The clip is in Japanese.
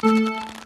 Música